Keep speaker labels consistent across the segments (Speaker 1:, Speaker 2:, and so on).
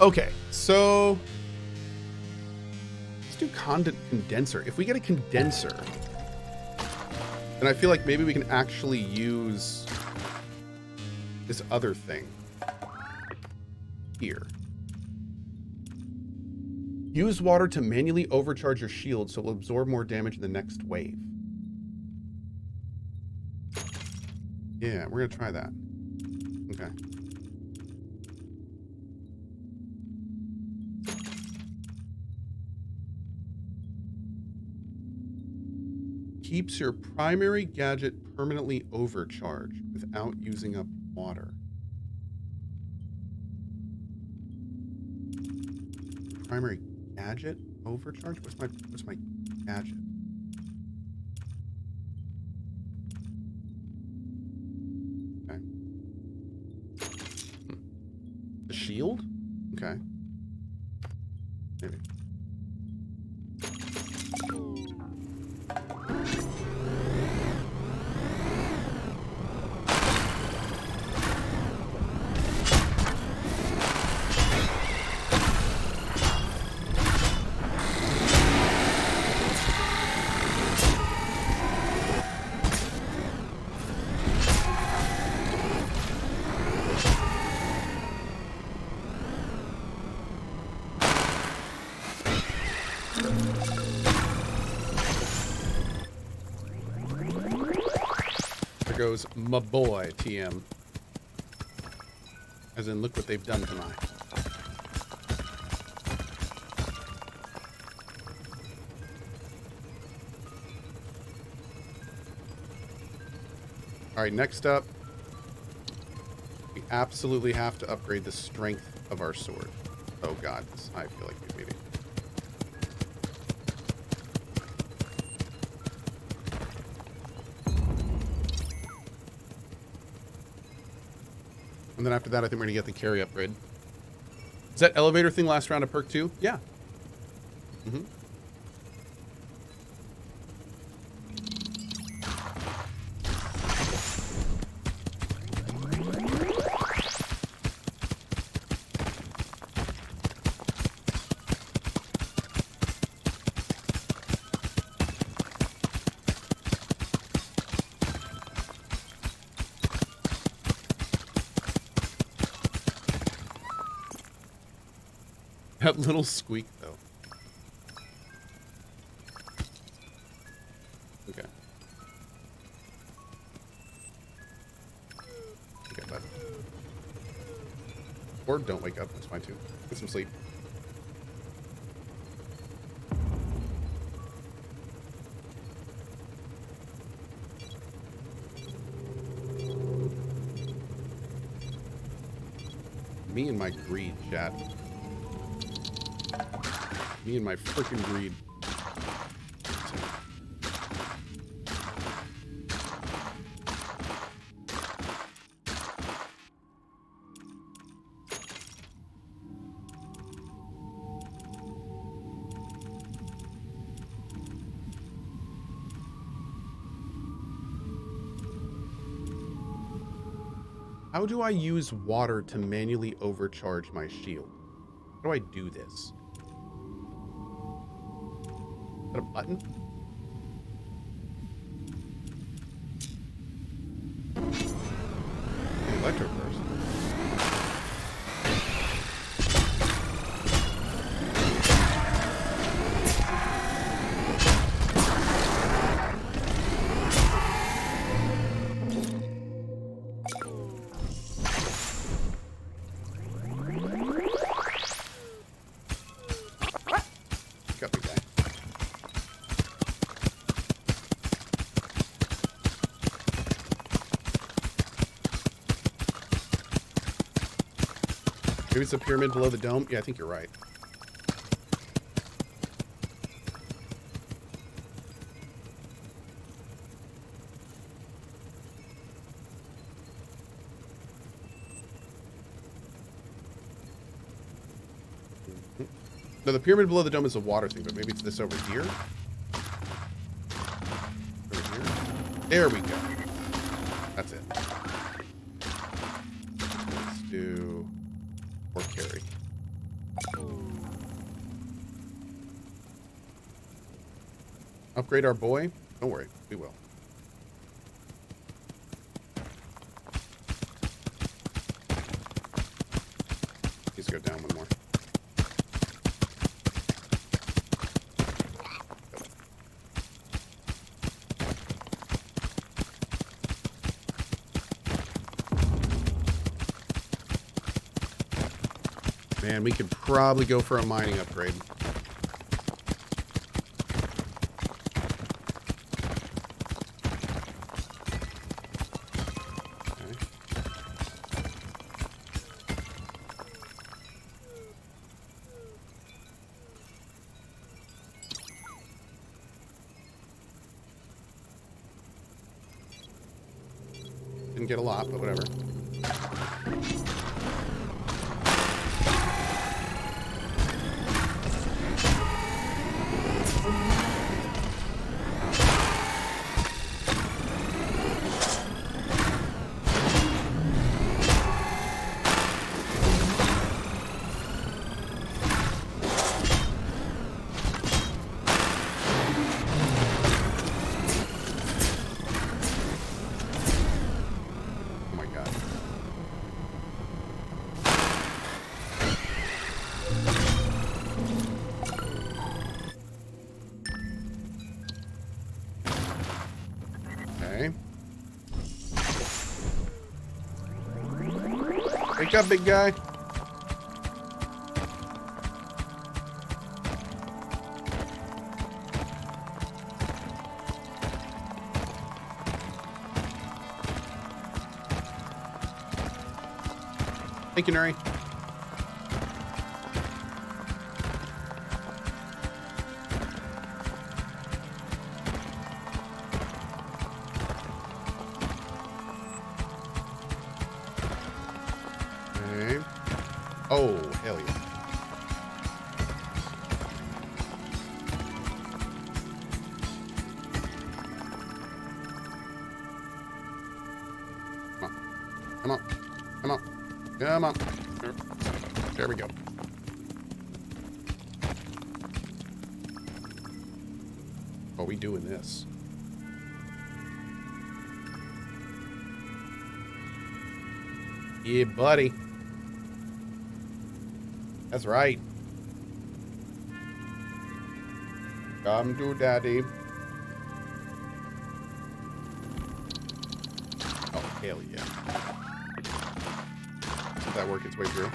Speaker 1: Okay, so let's do condent condenser. If we get a condenser, then I feel like maybe we can actually use this other thing here. Use water to manually overcharge your shield so it will absorb more damage in the next wave. Yeah, we're going to try that. Okay. Keeps your primary gadget permanently overcharged without using up water. Primary gadget overcharged? What's my what's my gadget? Okay. The shield? Okay. Maybe. Goes my boy, TM. As in, look what they've done to tonight. All right, next up, we absolutely have to upgrade the strength of our sword. Oh god, I feel like maybe. And then after that, I think we're gonna get the carry upgrade. Does that elevator thing last round a perk too? Yeah. Mm-hmm. That little squeak, though. Okay. Okay, bud. Or don't wake up. That's fine, too. Get some sleep. Me and my greed, chat. Me and my freaking greed. How do I use water to manually overcharge my shield? How do I do this? Button? Electro burst. Maybe it's a pyramid below the dome. Yeah, I think you're right. Mm-hmm. No, the pyramid below the dome is a water thing, but maybe it's this over here. Over here. There we go. That's it. Let's do or carry. Upgrade our boy? Don't worry, we will. To go down one more. Man, we could probably go for a mining upgrade. Didn't get a lot, but whatever. Wake up, big guy. Thank you, Nuri. Buddy. That's right. Come to daddy. Oh, hell yeah. Did that work its way through?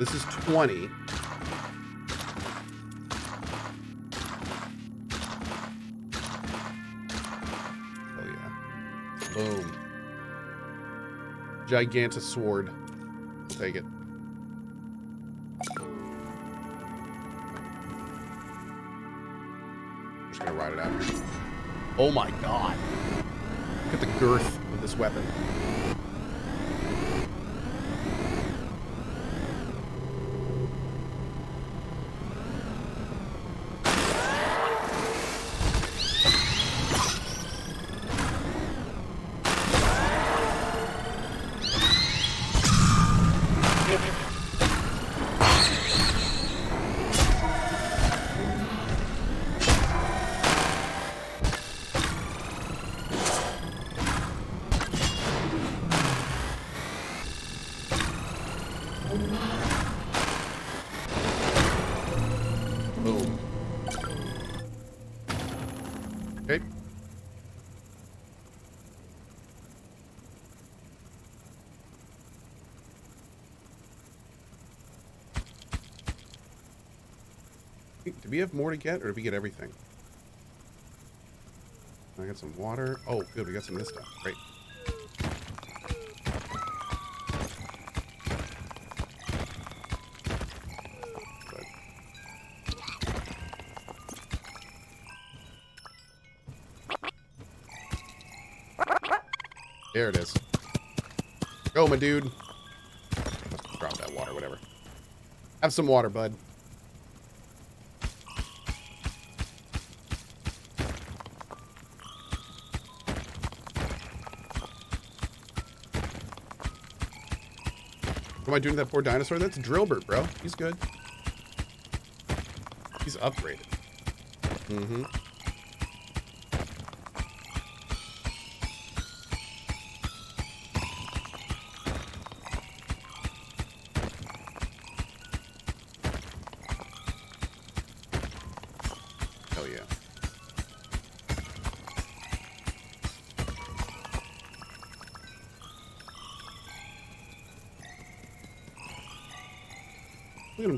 Speaker 1: This is 20. Gigantic sword. Take it. Just gonna ride it out. Oh my god. Look at the girth of this weapon. We have more to get, or did we get everything? I got some water. Oh, good. We got some of this stuff. Great. There it is. Go, my dude. Drop that water, whatever. Have some water, bud. What am I doing to that poor dinosaur? That's Drillbert, bro. He's good. He's upgraded. Mm-hmm.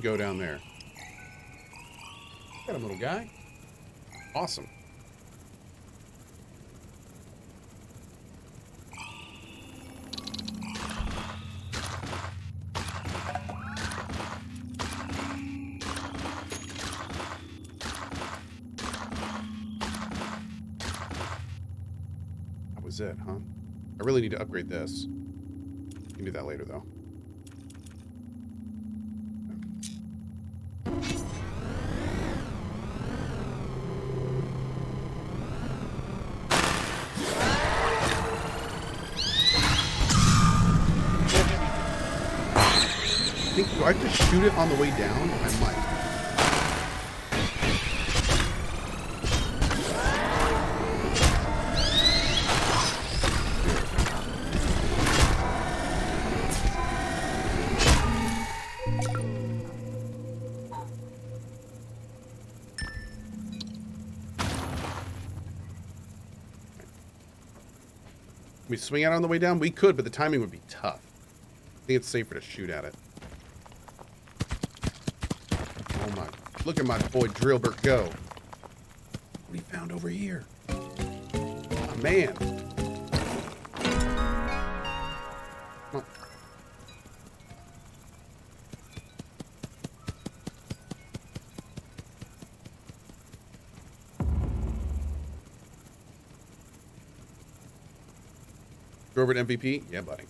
Speaker 1: Go down there. Got him, little guy. Awesome. That was it, huh? I really need to upgrade this. We can do that later, though. Shoot it on the way down? I might. We swing out on the way down? We could, but the timing would be tough. I think it's safer to shoot at it. Oh my. Look at my boy Drillbert go. What he found over here? Oh, man. Drillbert MVP? Yeah, buddy.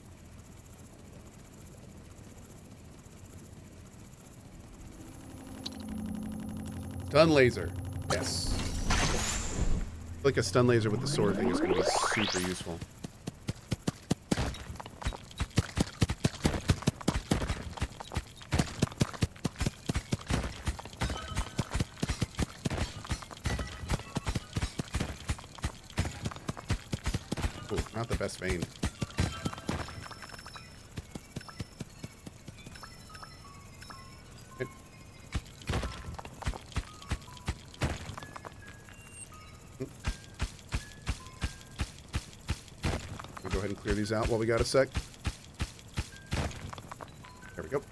Speaker 1: Stun laser. Yes. Like a stun laser with the sword thing is going to be super useful. Ooh, not the best vein. We'll go ahead and clear these out while we got a sec. There we go. All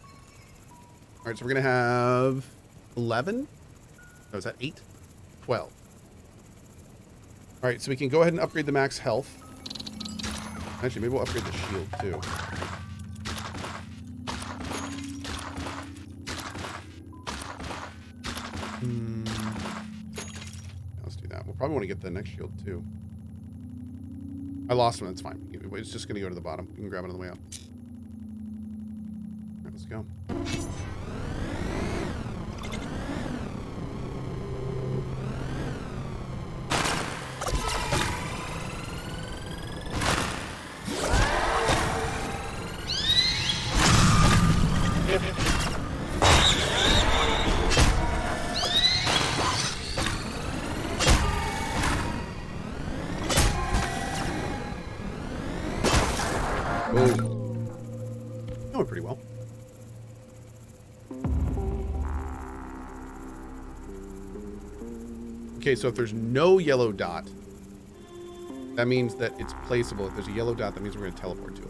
Speaker 1: right, so we're going to have 11. No, is that 8? 12. All right, so we can go ahead and upgrade the max health. Actually, maybe we'll upgrade the shield too. Probably want to get the next shield too. I lost one. That's fine. It's just going to go to the bottom. You can grab it on the way up. That went pretty well. Okay, so if there's no yellow dot, that means that it's placeable. If there's a yellow dot, that means we're going to teleport to it.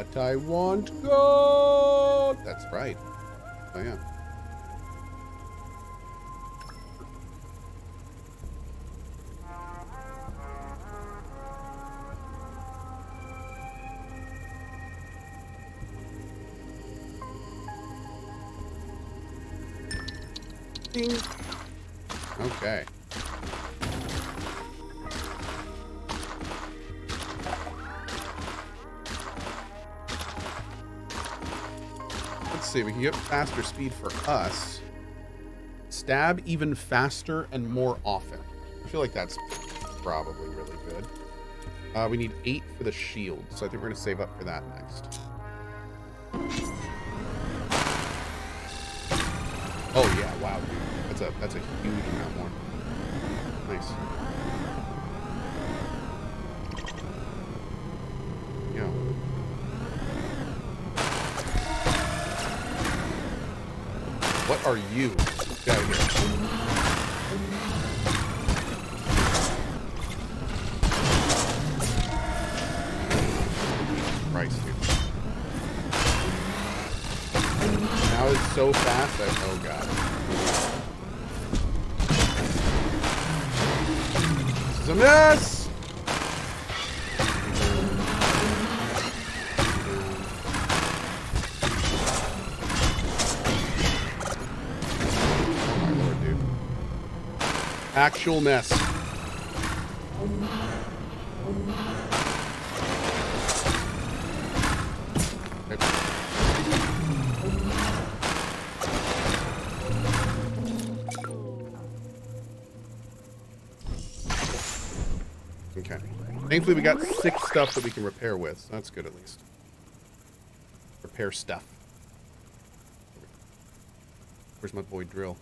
Speaker 1: But I want gold. That's right. Oh yeah. Get faster speed for us. Stab even faster and more often. I feel like that's probably really good. Uh, we need eight for the shield, so I think we're going to save up for that next. Oh yeah, wow, dude. That's a that's a huge amount more. Nice. Are you? Get out here. Christ, dude. Now it's so fast. I, oh god. This is a mess. Actual mess. Okay. Thankfully, we got six stuff that we can repair with. So that's good, at least. Repair stuff. Where's my boy drill?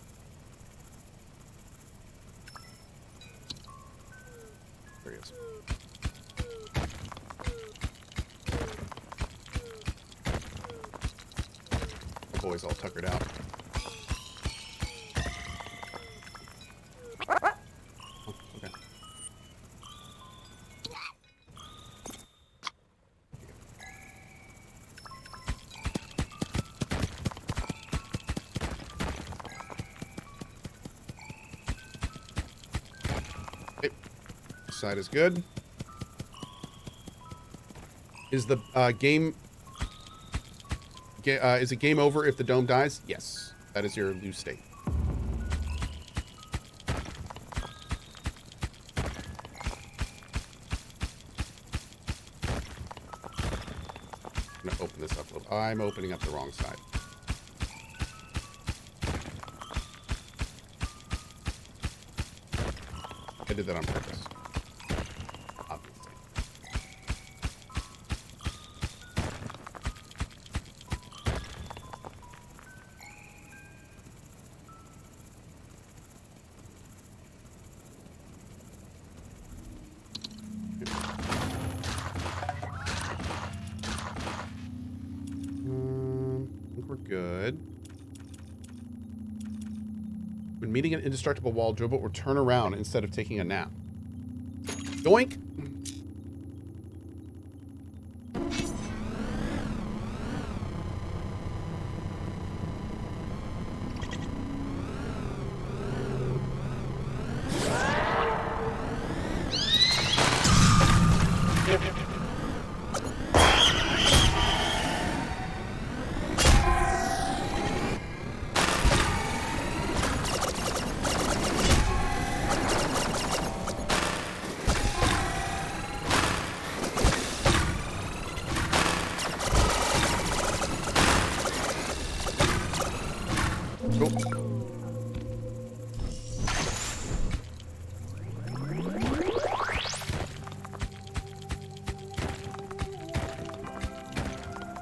Speaker 1: Boy's all tuckered out. Oh. Side is good. Is the uh, game... Uh, is it game over if the dome dies? Yes. That is your lose state. I'm gonna open this up a little. I'm opening up the wrong side. I did that on purpose. Indestructible wall, Drillbert will turn around instead of taking a nap. Doink!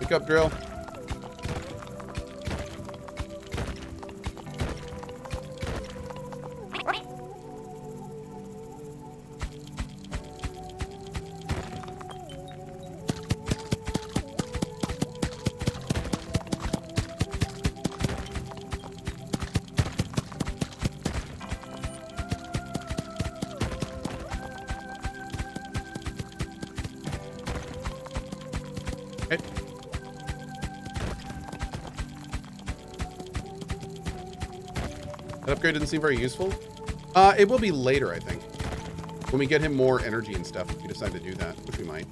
Speaker 1: Pick up drill. That upgrade didn't seem very useful. Uh, it will be later, I think. When we get him more energy and stuff, if we decide to do that, which we might.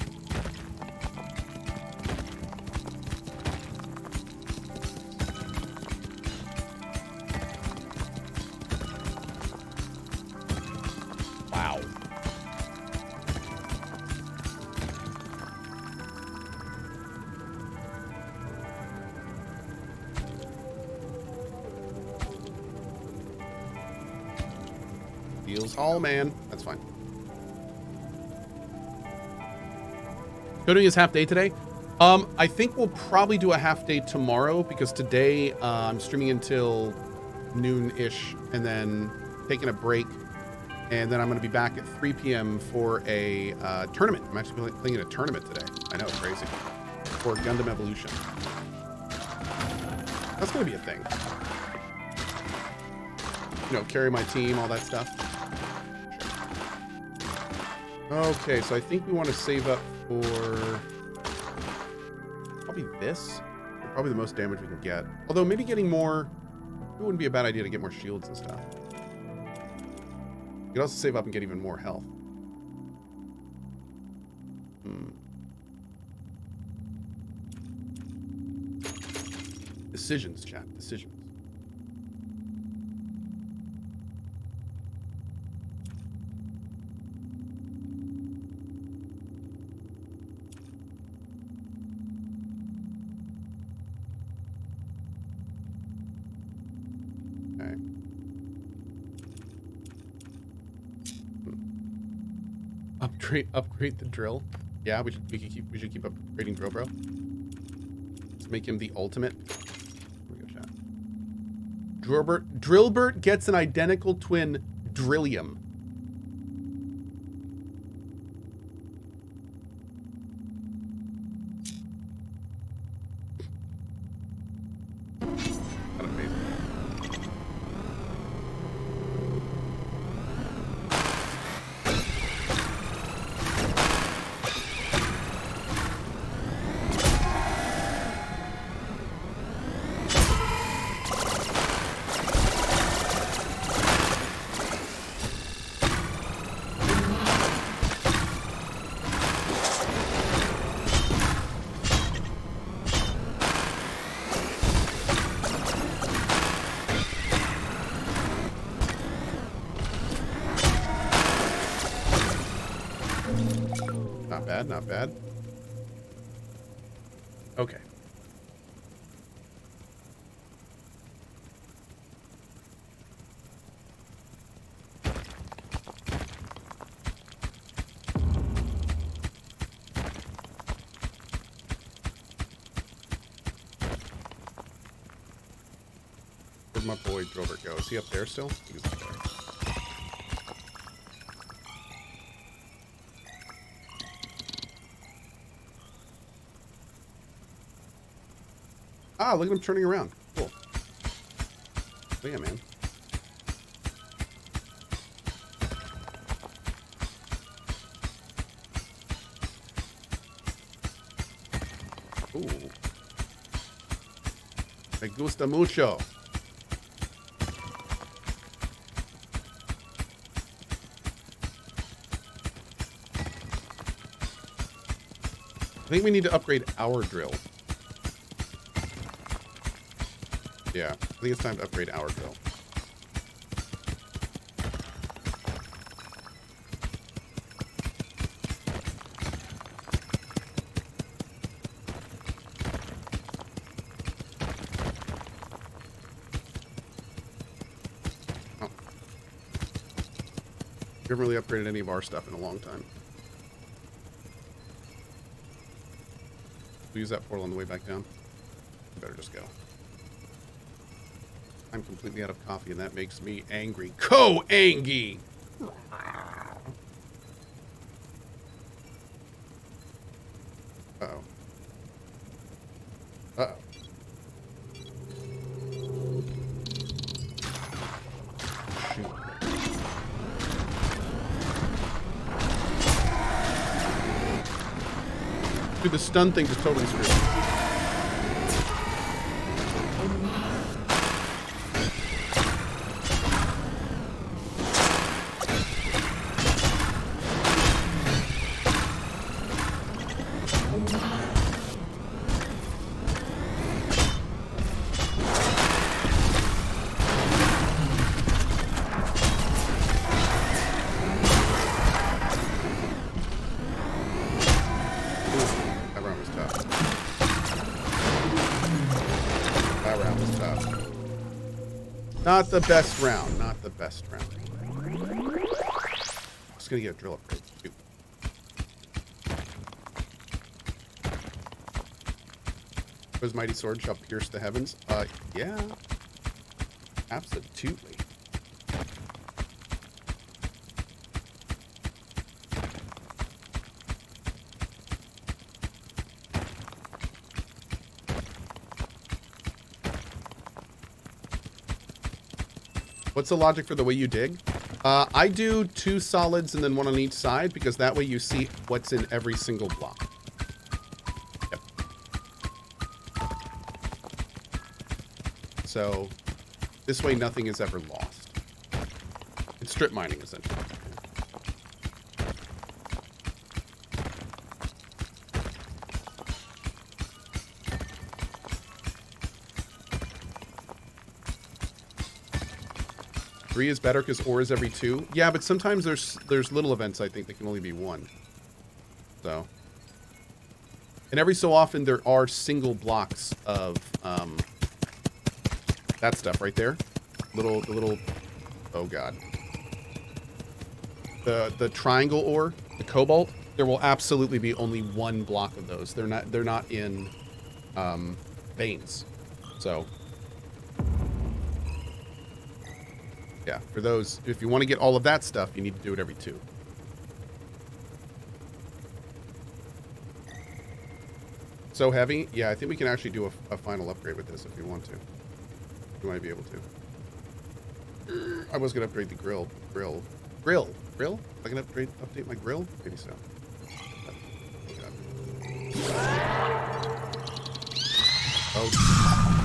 Speaker 1: Coding is half day today. Um, I think we'll probably do a half day tomorrow because today uh, I'm streaming until noon-ish and then taking a break. And then I'm going to be back at 3 p.m. for a uh, tournament. I'm actually playing in a tournament today. I know, crazy. For Gundam Evolution. That's going to be a thing. You know, carry my team, all that stuff. Okay, so I think we want to save up for probably this. Probably the most damage we can get. Although maybe getting more, it wouldn't be a bad idea to get more shields and stuff. You could also save up and get even more health. Hmm. Decisions, chat. Decisions. Upgrade upgrade the drill. Yeah, we should we should keep we should keep upgrading drill, bro. Let's make him the ultimate. Here we go, chat. Drillbert Drillbert gets an identical twin Drillium. Not bad. Okay. Where'd my boy Drover go? Is he up there still? He's Ah, look at him turning around. Cool. Oh, yeah, man. Ooh. Me gusta mucho. I think we need to upgrade our drill. Yeah, I think it's time to upgrade our drill. Oh. We haven't really upgraded any of our stuff in a long time. We'll use that portal on the way back down. better just go. I'm completely out of coffee, and that makes me angry. Co-angy! Uh-oh. Uh-oh. Dude, the stun thing just totally screwed Not the best round. Not the best round. just gonna get a drill upgrade. Shoot. His mighty sword shall pierce the heavens. Uh, yeah. Absolutely. What's the logic for the way you dig? Uh, I do two solids and then one on each side because that way you see what's in every single block. Yep. So this way nothing is ever lost. It's strip mining essentially. Three is better because ore is every two. Yeah, but sometimes there's there's little events I think that can only be one. So. And every so often there are single blocks of um, that stuff right there. Little the little oh god. The the triangle ore, the cobalt, there will absolutely be only one block of those. They're not they're not in um, veins. So Yeah, for those, if you want to get all of that stuff, you need to do it every two. So heavy? Yeah, I think we can actually do a, a final upgrade with this if you want to. You might be able to. I was going to upgrade the grill. Grill. Grill. Grill? I can upgrade, update my grill? Maybe so. Oh.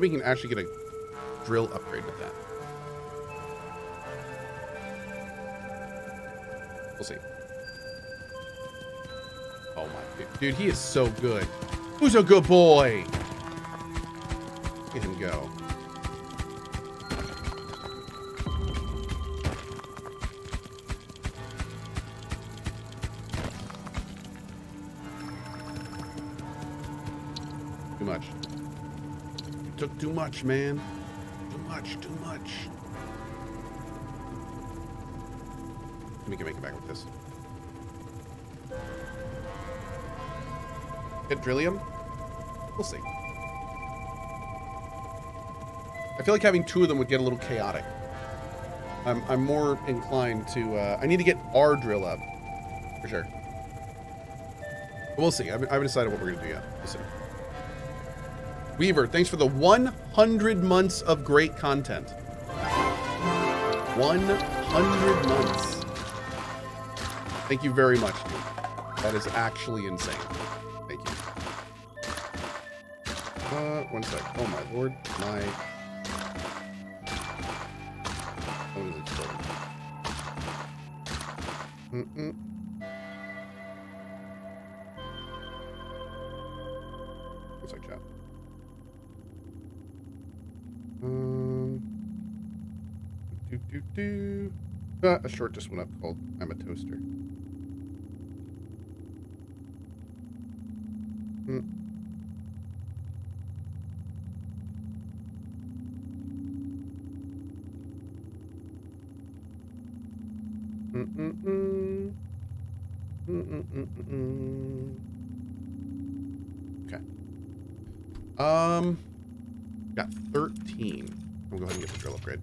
Speaker 1: can actually get a drill upgrade with that. We'll see. Oh my, dude, he is so good. Who's a good boy? Get him go. Much, man. Too much, too much. We can make it back with this. Hit Drillium? We'll see. I feel like having two of them would get a little chaotic. I'm, I'm more inclined to... Uh, I need to get our drill up. For sure. But we'll see. I haven't, I haven't decided what we're going to do yet. We'll see. Weaver, thanks for the 100 months of great content. 100 months. Thank you very much, dude. That is actually insane. Thank you. Uh, one sec. Oh my lord. My... do. Uh, I short this one up called I'm a Toaster. Hmm. Okay. Um, got 13. We'll go ahead and get the drill upgrade.